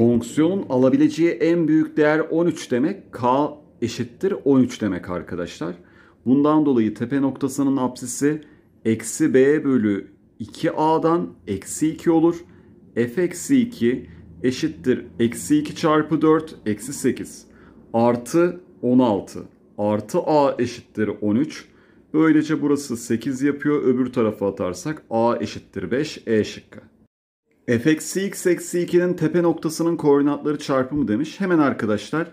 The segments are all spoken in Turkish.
Fonksiyonun alabileceği en büyük değer 13 demek. K eşittir 13 demek arkadaşlar. Bundan dolayı tepe noktasının apsisi eksi b bölü 2a'dan eksi 2 olur. f eksi 2 eşittir eksi 2 çarpı 4 eksi 8 artı 16 artı a eşittir 13. Böylece burası 8 yapıyor. Öbür tarafa atarsak a eşittir 5 e şıkkı. F eksi x eksi 2'nin tepe noktasının koordinatları çarpımı demiş. Hemen arkadaşlar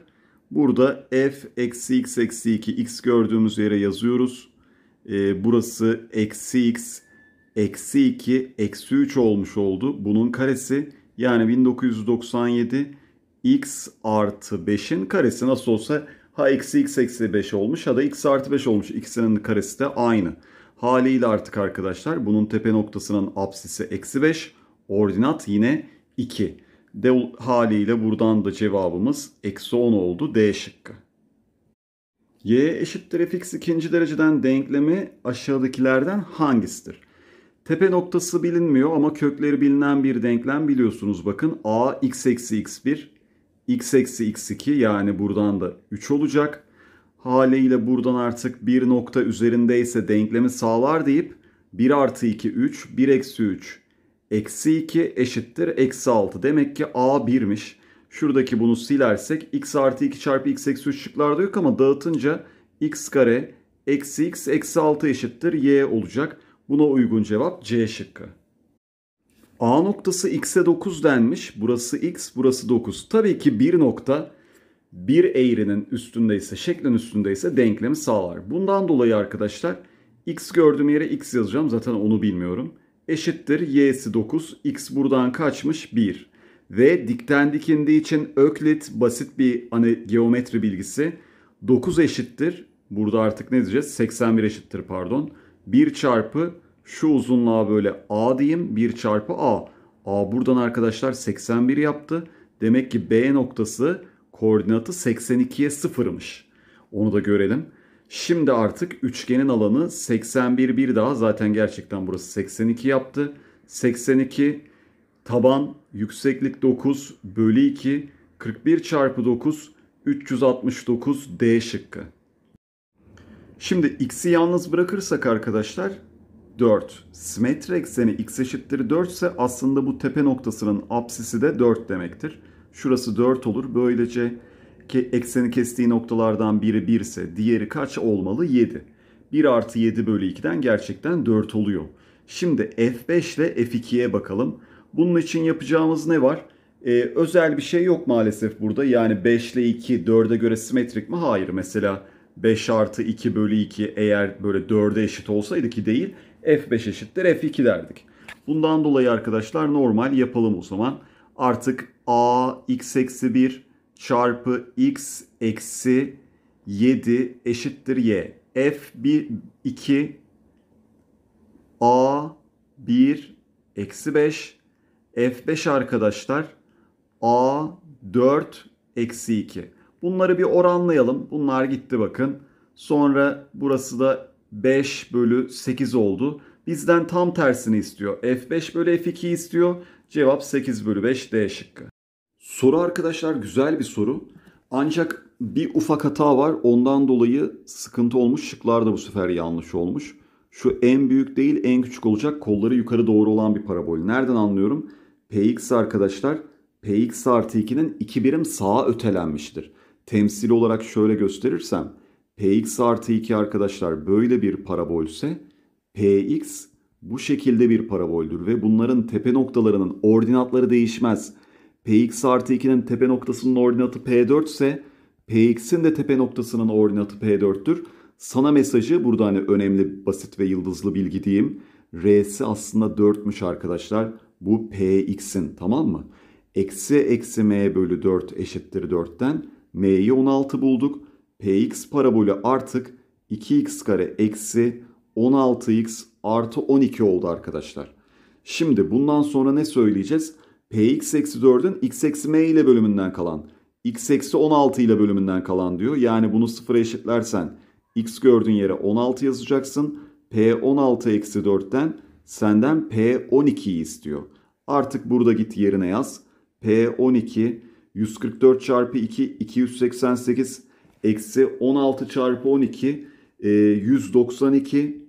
burada f eksi x eksi 2 x gördüğümüz yere yazıyoruz. Ee, burası eksi x eksi 2 eksi 3 olmuş oldu. Bunun karesi yani 1997 x artı 5'in karesi nasıl olsa ha eksi x eksi 5 olmuş ha da x artı 5 olmuş. İkisinin karesi de aynı. Haliyle artık arkadaşlar bunun tepe noktasının apsisi eksi 5. Ordinat yine 2. De haliyle buradan da cevabımız eksi 10 oldu. D şıkkı. Y eşittir fx ikinci dereceden denklemi aşağıdakilerden hangisidir? Tepe noktası bilinmiyor ama kökleri bilinen bir denklem biliyorsunuz. Bakın a x eksi x1 x eksi x2 yani buradan da 3 olacak. Haliyle buradan artık bir nokta üzerindeyse denklemi sağlar deyip 1 artı 2 3 1 eksi 3 eksi 2 eşittir eksi 6. Demek ki a 1'miş. Şuradaki bunu silersek x artı 2 çarpı x eksi 3 şıklarda yok ama dağıtınca x kare eksi x eksi 6 eşittir y olacak. Buna uygun cevap C şıkkı. A noktası x'e 9 denmiş. Burası x, burası 9. Tabii ki bir nokta bir eğrinin üstündeyse, şeklin üstündeyse denklemi sağlar. Bundan dolayı arkadaşlar x gördüğüm yere x yazacağım. Zaten onu bilmiyorum. Eşittir y'si 9. x buradan kaçmış? 1. Ve dikten dikindiği için Öklit basit bir hani geometri bilgisi. 9 eşittir. Burada artık ne diyeceğiz? 81 eşittir pardon. 1 çarpı şu uzunluğa böyle a diyeyim 1 çarpı a. a buradan arkadaşlar 81 yaptı. Demek ki B noktası koordinatı 82'ye 0'mış. Onu da görelim. Şimdi artık üçgenin alanı 81 bir daha zaten gerçekten burası 82 yaptı. 82 taban yükseklik 9 bölü 2 41 çarpı 9 369 D şıkkı. Şimdi x'i yalnız bırakırsak arkadaşlar 4. Simetri ekseni x eşittir 4 ise aslında bu tepe noktasının apsisi de 4 demektir. Şurası 4 olur. Böylece ki ekseni kestiği noktalardan biri 1 ise diğeri kaç olmalı? 7. 1 artı 7 bölü 2'den gerçekten 4 oluyor. Şimdi F5 ile F2'ye bakalım. Bunun için yapacağımız ne var? Ee, özel bir şey yok maalesef burada. Yani 5 ile 2 4'e göre simetrik mi? Hayır. Mesela 5 artı 2 bölü 2 eğer böyle 4'e eşit olsaydı ki değil f5 eşittir f2 derdik. Bundan dolayı arkadaşlar normal yapalım o zaman. Artık a x eksi 1 çarpı x eksi 7 eşittir y. f1 2 a 1 eksi 5 f5 arkadaşlar a 4 eksi 2. Bunları bir oranlayalım. Bunlar gitti bakın. Sonra burası da 5 bölü 8 oldu. Bizden tam tersini istiyor. F5 bölü F2 istiyor. Cevap 8 bölü 5 D şıkkı. Soru arkadaşlar güzel bir soru. Ancak bir ufak hata var. Ondan dolayı sıkıntı olmuş. Şıklar da bu sefer yanlış olmuş. Şu en büyük değil en küçük olacak. Kolları yukarı doğru olan bir parabol. Nereden anlıyorum? Px arkadaşlar Px artı 2'nin 2 birim sağa ötelenmiştir. Temsil olarak şöyle gösterirsem Px artı 2 arkadaşlar böyle bir parabolse Px bu şekilde bir paraboldür ve bunların tepe noktalarının ordinatları değişmez. Px artı 2'nin tepe noktasının ordinatı P4 ise Px'in de tepe noktasının ordinatı P4'tür. Sana mesajı burada hani önemli basit ve yıldızlı bilgi diyeyim. R'si aslında 4'müş arkadaşlar. Bu Px'in tamam mı? Eksi eksi m bölü 4 eşittir 4'ten. M'yi 16 bulduk. Px parabolü artık 2x kare eksi 16x artı 12 oldu arkadaşlar. Şimdi bundan sonra ne söyleyeceğiz? Px eksi 4'ün x eksi m ile bölümünden kalan x eksi 16 ile bölümünden kalan diyor. Yani bunu sıfıra eşitlersen x gördüğün yere 16 yazacaksın. P16 eksi 4'ten senden P12'yi istiyor. Artık burada git yerine yaz. P 12. 144 çarpı 2 288 eksi 16 çarpı 12 e, 192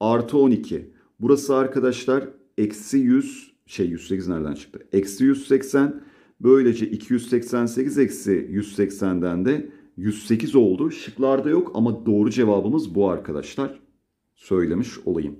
artı 12. Burası arkadaşlar eksi 100 şey 108 nereden çıktı? Eksi 180 böylece 288 eksi 180'den de 108 oldu. Şıklarda yok ama doğru cevabımız bu arkadaşlar. Söylemiş olayım.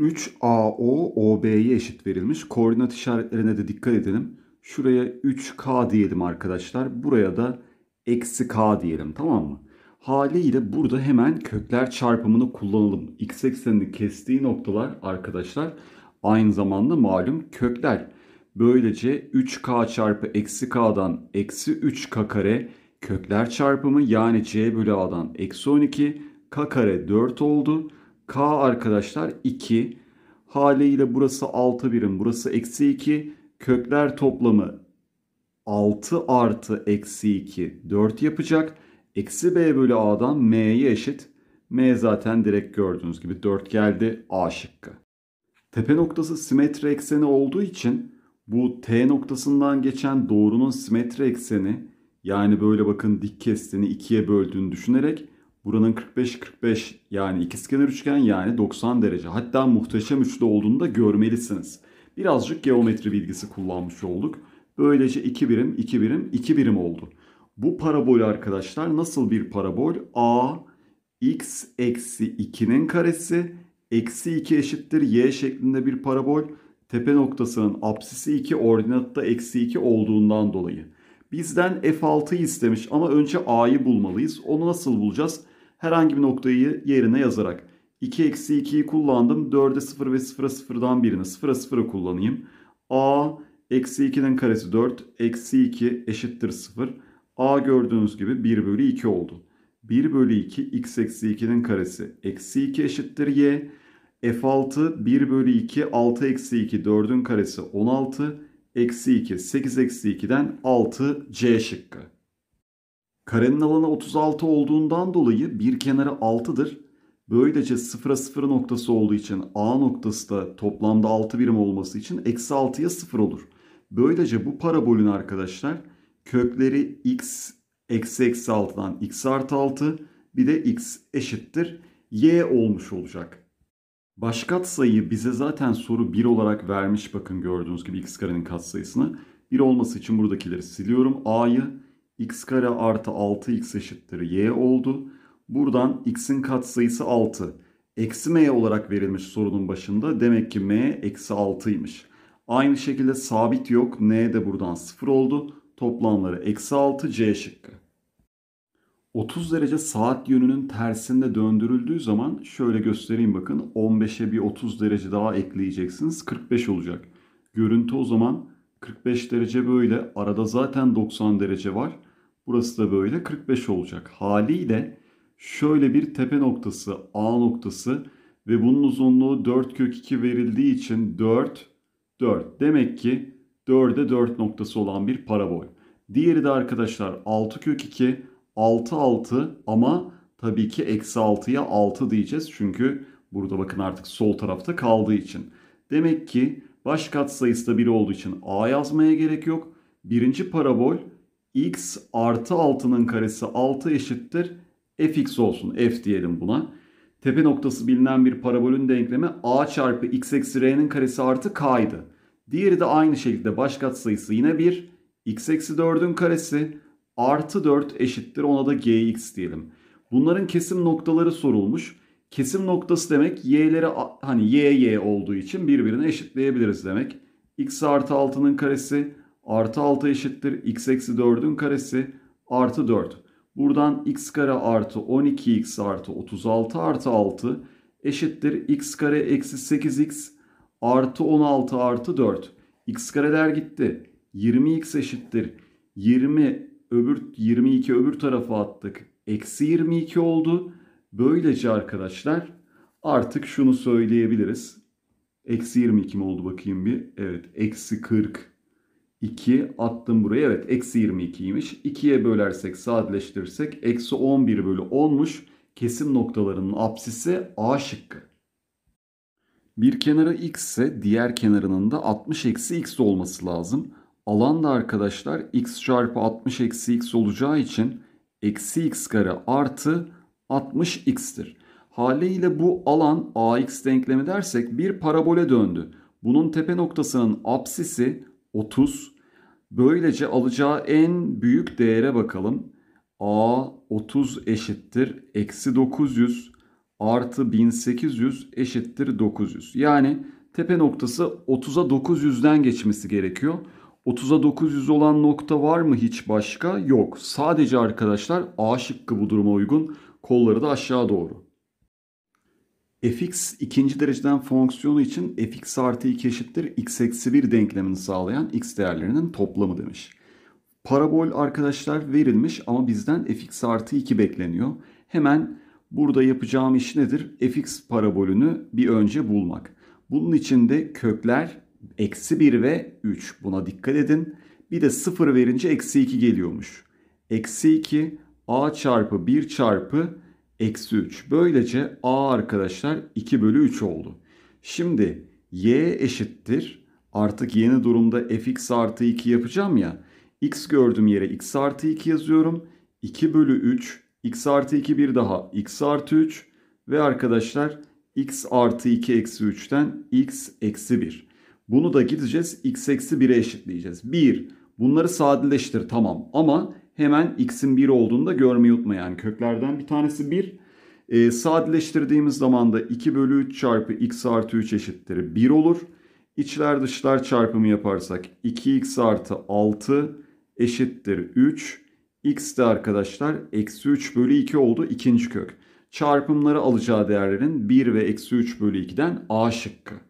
3AO OB'ye eşit verilmiş. Koordinat işaretlerine de dikkat edelim. Şuraya 3K diyelim arkadaşlar. Buraya da eksi K diyelim tamam mı? Haliyle burada hemen kökler çarpımını kullanalım. X eksenini kestiği noktalar arkadaşlar aynı zamanda malum kökler. Böylece 3K çarpı eksi K'dan eksi 3K kare kökler çarpımı yani C bölü A'dan eksi 12 K kare 4 oldu. K arkadaşlar 2. Haliyle burası 6 birim burası eksi 2. Kökler toplamı 6 artı eksi 2 4 yapacak. Eksi b bölü a'dan m'ye eşit. m zaten direkt gördüğünüz gibi 4 geldi a şıkkı. Tepe noktası simetri ekseni olduğu için bu t noktasından geçen doğrunun simetri ekseni yani böyle bakın dik kestiğini ikiye böldüğünü düşünerek buranın 45-45 yani ikizkenar üçgen yani 90 derece hatta muhteşem üçlü olduğunu da görmelisiniz. Birazcık geometri bilgisi kullanmış olduk. Böylece 2 birim, 2 birim, 2 birim oldu. Bu parabol arkadaşlar nasıl bir parabol? A x eksi 2'nin karesi eksi 2 eşittir y şeklinde bir parabol. Tepe noktasının apsisi 2 ordinatta eksi 2 olduğundan dolayı. Bizden f6'yı istemiş ama önce a'yı bulmalıyız. Onu nasıl bulacağız? Herhangi bir noktayı yerine yazarak. 2 eksi 2'yi kullandım. 4'e 0 ve 0'a 0'dan birini 0'a 0'a kullanayım. a eksi 2'nin karesi 4 eksi 2 eşittir 0. A gördüğünüz gibi 1 bölü 2 oldu. 1 bölü 2 x eksi 2'nin karesi eksi 2 eşittir y. F6 1 bölü 2 6 eksi 2 4'ün karesi 16 eksi 2 8 eksi 2'den 6 C şıkkı. Karenin alanı 36 olduğundan dolayı bir kenarı 6'dır. Böylece 0'a 0 noktası olduğu için A noktası da toplamda 6 birim olması için eksi 6'ya 0 olur. Böylece bu parabolün arkadaşlar kökleri x eksi eksi 6'dan x artı 6 bir de x eşittir y olmuş olacak. Baş sayıyı bize zaten soru 1 olarak vermiş bakın gördüğünüz gibi x karenin katsayısını. 1 olması için buradakileri siliyorum. a'yı x kare artı 6x eşittir y oldu. Buradan x'in katsayısı 6. Eksi m olarak verilmiş sorunun başında. Demek ki m eksi 6'ymış. Aynı şekilde sabit yok. n de buradan 0 oldu. Toplamları eksi 6 C şıkkı. 30 derece saat yönünün tersinde döndürüldüğü zaman şöyle göstereyim bakın. 15'e bir 30 derece daha ekleyeceksiniz. 45 olacak. Görüntü o zaman 45 derece böyle. Arada zaten 90 derece var. Burası da böyle 45 olacak. Haliyle şöyle bir tepe noktası A noktası ve bunun uzunluğu 4 kök 2 verildiği için 4 4. Demek ki 4'e 4 noktası olan bir parabol. Diğeri de arkadaşlar 6 kök 2 6 6 ama tabii ki eksi 6'ya 6 diyeceğiz. Çünkü burada bakın artık sol tarafta kaldığı için. Demek ki baş katsayısı da 1 olduğu için a yazmaya gerek yok. Birinci parabol x artı 6'nın karesi 6 eşittir fx olsun. f diyelim buna. Tepe noktası bilinen bir parabolün denklemi a çarpı x eksi r'nin karesi artı k'ydı. Diğeri de aynı şekilde baş katsayısı yine 1. x eksi 4'ün karesi artı 4 eşittir ona da gx diyelim. Bunların kesim noktaları sorulmuş. Kesim noktası demek y'leri hani y y olduğu için birbirine eşitleyebiliriz demek. x artı 6'nın karesi artı 6 eşittir x eksi 4'ün karesi artı 4. Buradan x kare artı 12x artı 36 artı 6 eşittir x kare eksi 8x artı 16 artı 4. x kareler gitti. 20x eşittir. 20 öbür 22 öbür tarafa attık. Eksi 22 oldu. Böylece arkadaşlar artık şunu söyleyebiliriz. Eksi 22 mi oldu bakayım bir. Evet eksi 42 attım buraya. Evet eksi 22'ymiş. 2'ye bölersek sadeleştirirsek eksi 11 bölü 10'muş. Kesim noktalarının apsisi A şıkkı. Bir kenarı x ise diğer kenarının da 60 eksi x olması lazım. Alan da arkadaşlar x çarpı 60 eksi x olacağı için eksi x kare artı 60x'tir. Haliyle bu alan ax denklemi dersek bir parabole döndü. Bunun tepe noktasının apsisi 30. Böylece alacağı en büyük değere bakalım. a 30 eşittir eksi 900 artı 1800 eşittir 900. Yani tepe noktası 30'a 900'den geçmesi gerekiyor. 30'a 900 olan nokta var mı hiç başka? Yok. Sadece arkadaşlar A şıkkı bu duruma uygun. Kolları da aşağı doğru. fx ikinci dereceden fonksiyonu için fx artı 2 eşittir x eksi 1 denklemini sağlayan x değerlerinin toplamı demiş. Parabol arkadaşlar verilmiş ama bizden fx artı 2 bekleniyor. Hemen burada yapacağım iş nedir? fx parabolünü bir önce bulmak. Bunun için de kökler eksi 1 ve 3 buna dikkat edin. Bir de 0 verince eksi 2 geliyormuş. Eksi 2 a çarpı 1 çarpı eksi 3. Böylece a arkadaşlar 2 bölü 3 oldu. Şimdi y eşittir. Artık yeni durumda fx artı 2 yapacağım ya. x gördüğüm yere x artı 2 yazıyorum. 2 bölü 3 x artı 2 bir daha x artı 3 ve arkadaşlar x artı 2 eksi 3'ten x eksi 1. Bunu da gideceğiz x eksi 1'e eşitleyeceğiz. 1. Bunları sadeleştir tamam ama hemen x'in 1 olduğunu da görmeyi unutma yani köklerden bir tanesi 1. E, sadeleştirdiğimiz zaman da 2 bölü 3 çarpı x artı 3 eşittir 1 olur. İçler dışlar çarpımı yaparsak 2x artı 6 eşittir 3. x de arkadaşlar eksi 3 bölü 2 oldu ikinci kök. Çarpımları alacağı değerlerin 1 ve eksi 3 bölü 2'den a şıkkı.